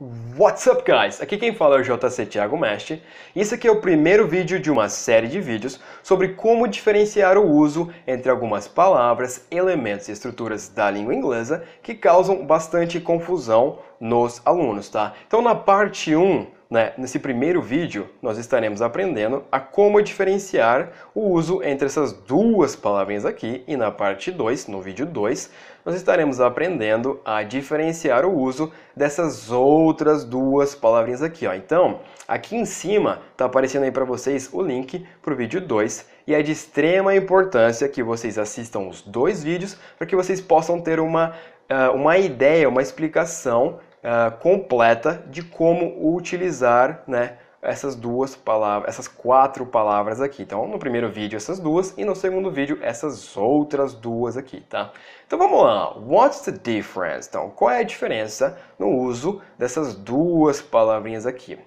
What's up, guys? Aqui quem fala é o JC Thiago Mestre esse aqui é o primeiro vídeo de uma série de vídeos sobre como diferenciar o uso entre algumas palavras, elementos e estruturas da língua inglesa que causam bastante confusão nos alunos, tá? Então na parte 1 né, nesse primeiro vídeo, nós estaremos aprendendo a como diferenciar o uso entre essas duas palavrinhas aqui e na parte 2, no vídeo 2, nós estaremos aprendendo a diferenciar o uso dessas outras duas palavrinhas aqui. Ó. Então, aqui em cima está aparecendo aí para vocês o link para o vídeo 2 e é de extrema importância que vocês assistam os dois vídeos para que vocês possam ter uma, uh, uma ideia, uma explicação uh, completa de como utilizar né, essas duas palavras, essas quatro palavras aqui. Então, no primeiro vídeo essas duas e no segundo vídeo essas outras duas aqui, tá? Então vamos lá. What's the difference? Então, qual é a diferença no uso dessas duas palavrinhas aqui?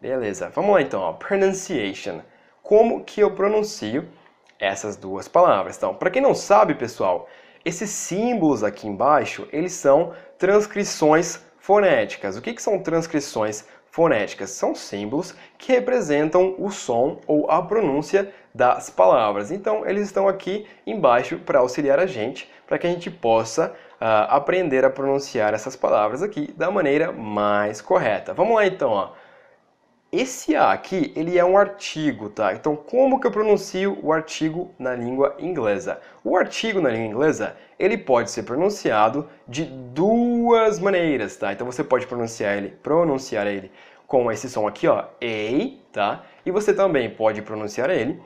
Beleza. Vamos lá então, ó. pronunciation. Como que eu pronuncio essas duas palavras? Então, para quem não sabe, pessoal, esses símbolos aqui embaixo, eles são transcrições fonéticas. O que, que são transcrições fonéticas? São símbolos que representam o som ou a pronúncia das palavras. Então, eles estão aqui embaixo para auxiliar a gente, para que a gente possa uh, aprender a pronunciar essas palavras aqui da maneira mais correta. Vamos lá então, ó. Esse A aqui, ele é um artigo, tá? Então, como que eu pronuncio o artigo na língua inglesa? O artigo na língua inglesa, ele pode ser pronunciado de duas maneiras, tá? Então, você pode pronunciar ele, pronunciar ele com esse som aqui, ó, A, tá? E você também pode pronunciar ele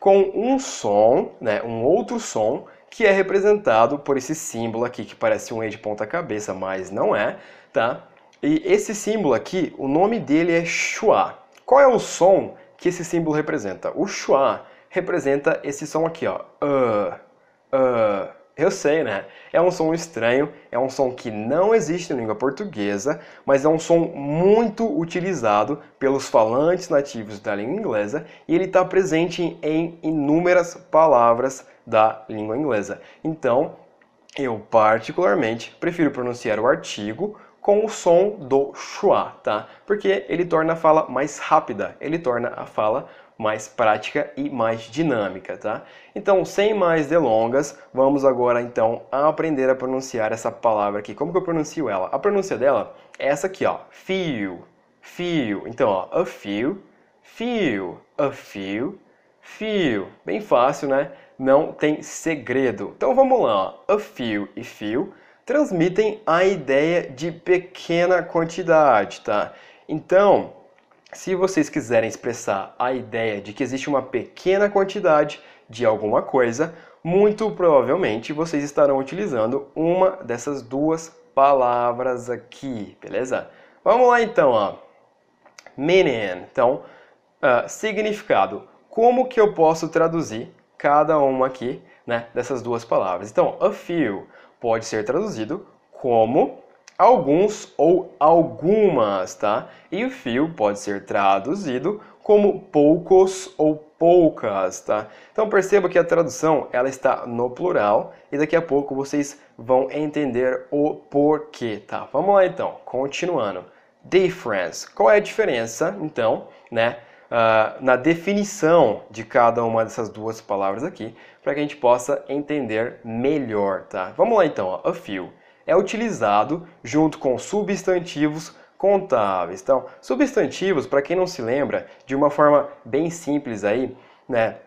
com um som, né, um outro som, que é representado por esse símbolo aqui, que parece um E de ponta cabeça, mas não é, tá? E esse símbolo aqui, o nome dele é schwa. Qual é o som que esse símbolo representa? O schwa representa esse som aqui, ó. Uh, uh. Eu sei, né? É um som estranho, é um som que não existe na língua portuguesa, mas é um som muito utilizado pelos falantes nativos da língua inglesa e ele está presente em inúmeras palavras da língua inglesa. Então, eu particularmente prefiro pronunciar o artigo com o som do schwa, tá? Porque ele torna a fala mais rápida, ele torna a fala mais prática e mais dinâmica, tá? Então, sem mais delongas, vamos agora então aprender a pronunciar essa palavra aqui. Como que eu pronuncio ela? A pronúncia dela é essa aqui, ó, fio, fio. Então, ó, a fio, fio, a fio, fio. Bem fácil, né? Não tem segredo. Então, vamos lá, ó. a fio e fio transmitem a ideia de pequena quantidade, tá? Então, se vocês quiserem expressar a ideia de que existe uma pequena quantidade de alguma coisa, muito provavelmente vocês estarão utilizando uma dessas duas palavras aqui, beleza? Vamos lá então, ó. Meaning. Então, uh, significado. Como que eu posso traduzir cada uma aqui, né, dessas duas palavras? Então, a few pode ser traduzido como alguns ou algumas, tá? E o few pode ser traduzido como poucos ou poucas, tá? Então perceba que a tradução ela está no plural e daqui a pouco vocês vão entender o porquê, tá? Vamos lá então, continuando. Difference. Qual é a diferença, então, né? Uh, na definição de cada uma dessas duas palavras aqui, para que a gente possa entender melhor, tá? Vamos lá então, ó. a few é utilizado junto com substantivos contáveis. Então, substantivos, para quem não se lembra, de uma forma bem simples aí, né?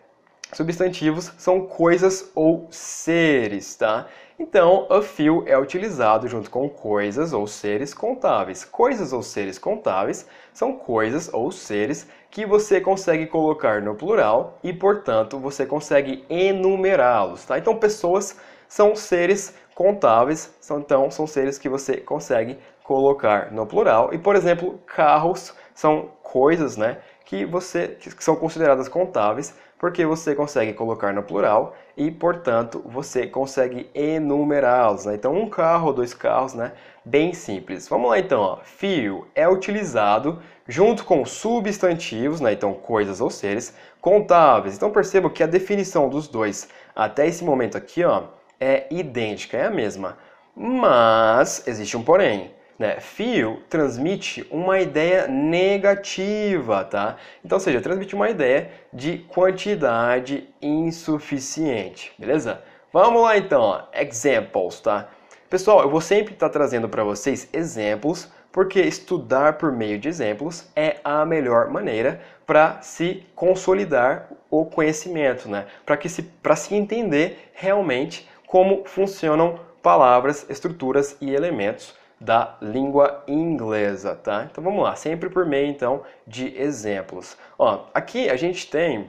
Substantivos são coisas ou seres, tá? Então, a few é utilizado junto com coisas ou seres contáveis. Coisas ou seres contáveis são coisas ou seres que você consegue colocar no plural e, portanto, você consegue enumerá-los, tá? Então, pessoas são seres contáveis, são, então são seres que você consegue colocar no plural. E, por exemplo, carros são coisas, né, que você que são consideradas contáveis, porque você consegue colocar no plural e, portanto, você consegue enumerá-los. Né? Então, um carro, dois carros, né? Bem simples. Vamos lá, então. Ó. Fio é utilizado junto com substantivos, né? Então, coisas ou seres contáveis. Então, perceba que a definição dos dois até esse momento aqui, ó, é idêntica, é a mesma. Mas existe um porém. né? Few transmite uma ideia negativa, tá? Então, ou seja, transmite uma ideia de quantidade insuficiente, beleza? Vamos lá então, ó. examples, tá? Pessoal, eu vou sempre estar trazendo para vocês exemplos, porque estudar por meio de exemplos é a melhor maneira para se consolidar o conhecimento, né? Para que se para se entender realmente como funcionam palavras, estruturas e elementos da língua inglesa, tá? Então vamos lá, sempre por meio então de exemplos. Ó, aqui a gente tem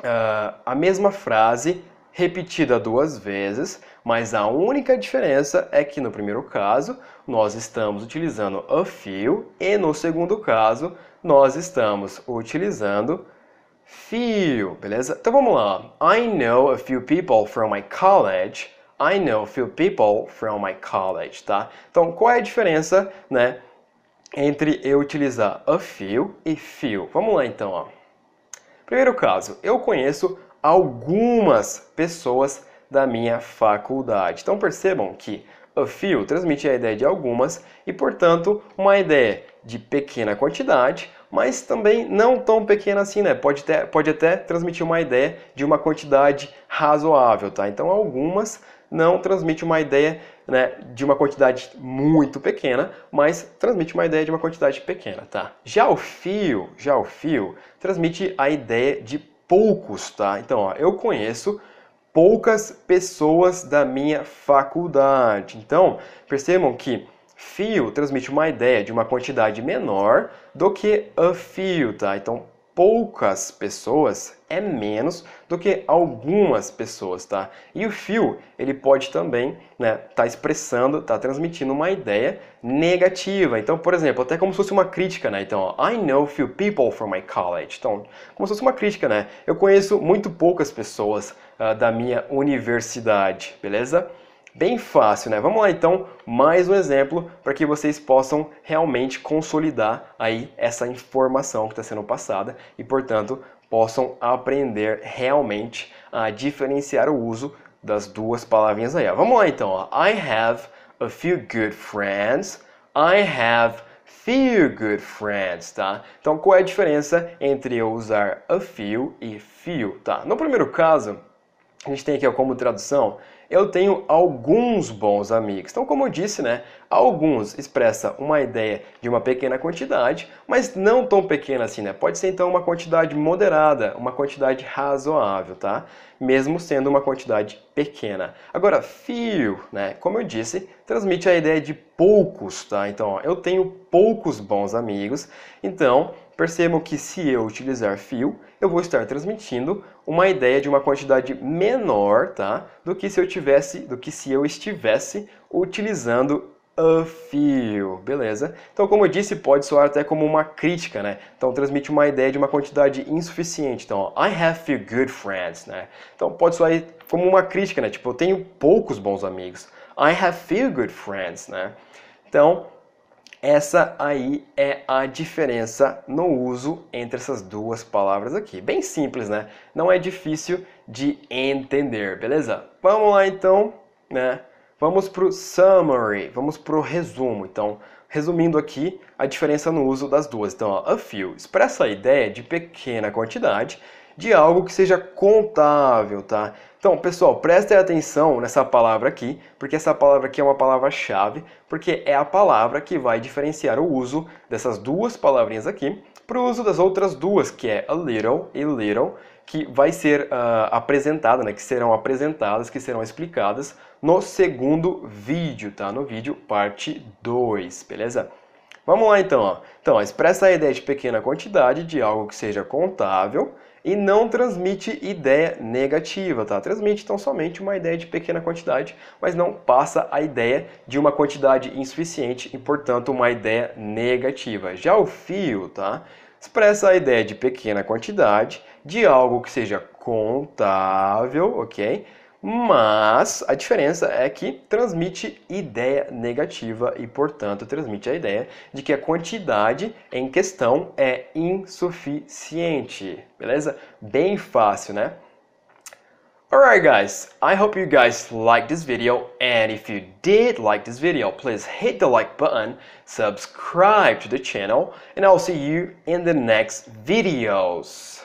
uh, a mesma frase repetida duas vezes, mas a única diferença é que no primeiro caso nós estamos utilizando a few e no segundo caso nós estamos utilizando few, beleza? Então vamos lá. I know a few people from my college. I know a few people from my college, tá? Então qual é a diferença, né, entre eu utilizar a few e few? Vamos lá então, ó. Primeiro caso, eu conheço algumas pessoas da minha faculdade. Então percebam que a few transmite a ideia de algumas e, portanto, uma ideia de pequena quantidade, mas também não tão pequena assim, né? Pode, ter, pode até transmitir uma ideia de uma quantidade razoável, tá? Então, algumas não transmite uma ideia né, de uma quantidade muito pequena, mas transmite uma ideia de uma quantidade pequena, tá? Já o fio, já o fio transmite a ideia de poucos, tá? Então, ó, eu conheço poucas pessoas da minha faculdade. Então, percebam que fio transmite uma ideia de uma quantidade menor do que a fio, tá? Então, poucas pessoas é menos do que algumas pessoas, tá? E o fio, ele pode também, né, tá expressando, tá transmitindo uma ideia negativa. Então, por exemplo, até como se fosse uma crítica, né? Então, I know few people from my college. Então, como se fosse uma crítica, né? Eu conheço muito poucas pessoas uh, da minha universidade, beleza? Bem fácil, né? Vamos lá então, mais um exemplo para que vocês possam realmente consolidar aí essa informação que está sendo passada e, portanto, possam aprender realmente a diferenciar o uso das duas palavrinhas aí. Vamos lá então. I have a few good friends. I have few good friends, tá? Então, qual é a diferença entre eu usar a few e few, tá? No primeiro caso, a gente tem aqui como tradução eu tenho alguns bons amigos. Então, como eu disse, né, alguns expressa uma ideia de uma pequena quantidade, mas não tão pequena assim, né? Pode ser então uma quantidade moderada, uma quantidade razoável, tá? Mesmo sendo uma quantidade pequena. Agora, few, né, como eu disse, transmite a ideia de poucos, tá? Então, ó, eu tenho poucos bons amigos, então Percebam que se eu utilizar fio, eu vou estar transmitindo uma ideia de uma quantidade menor, tá? Do que se eu tivesse, do que se eu estivesse utilizando a fio, beleza? Então, como eu disse, pode soar até como uma crítica, né? Então, transmite uma ideia de uma quantidade insuficiente. Então, I have few good friends, né? Então, pode soar como uma crítica, né? Tipo, eu tenho poucos bons amigos. I have few good friends, né? Então, essa aí é a diferença no uso entre essas duas palavras aqui. Bem simples, né? Não é difícil de entender, beleza? Vamos lá então, né? Vamos para o summary, vamos para o resumo. Então, resumindo aqui a diferença no uso das duas. Então, ó, a few expressa a ideia de pequena quantidade de algo que seja contável, tá? Então, pessoal, prestem atenção nessa palavra aqui, porque essa palavra aqui é uma palavra-chave, porque é a palavra que vai diferenciar o uso dessas duas palavrinhas aqui para o uso das outras duas, que é a little e little, que vai ser uh, apresentada, né, que serão apresentadas, que serão explicadas no segundo vídeo, tá? No vídeo parte 2, beleza? Vamos lá então, ó. Então, ó, expressa a ideia de pequena quantidade de algo que seja contável, e não transmite ideia negativa, tá? Transmite então somente uma ideia de pequena quantidade, mas não passa a ideia de uma quantidade insuficiente e, portanto, uma ideia negativa. Já o fio, tá? Expressa a ideia de pequena quantidade de algo que seja contável, ok? mas a diferença é que transmite ideia negativa e, portanto, transmite a ideia de que a quantidade em questão é insuficiente, beleza? Bem fácil, né? Alright guys, I hope you guys liked this video and if you did like this video, please hit the like button, subscribe to the channel and I'll see you in the next videos.